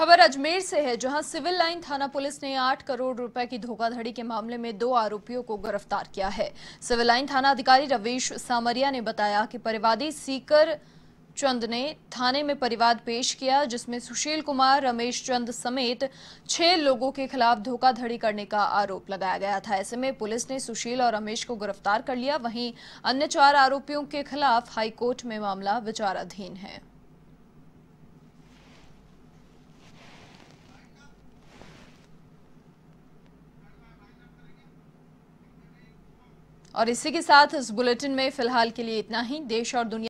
खबर अजमेर से है, जहाँ सिविल लाइन थाना पुलिस ने आठ करोड़ रुपए की धोखाधड़ी के मामले में दो आरोपियों को गिरफ़्तार किया है। सिविल लाइन थाना अधिकारी रवीश सामरिया ने बताया कि परिवादी सीकर चंद ने थाने में परिवाद पेश किया, जिसमें सुशील कुमार, रमेश चंद समेत छह लोगों के खिलाफ धोखाधड़ी करने का आरोप लगाया गया था। ऐसे में पुलिस ने सुशील और रमेश को गिरफ़्तार कर लिया। वहीं अन्य चार आरोपियों के खिलाफ हाईकोर्ट में मामला विचाराधीन है। और इसी के साथ इस बुलेटिन में फ़िलहाल के लिए इतना ही। देश और दुनिया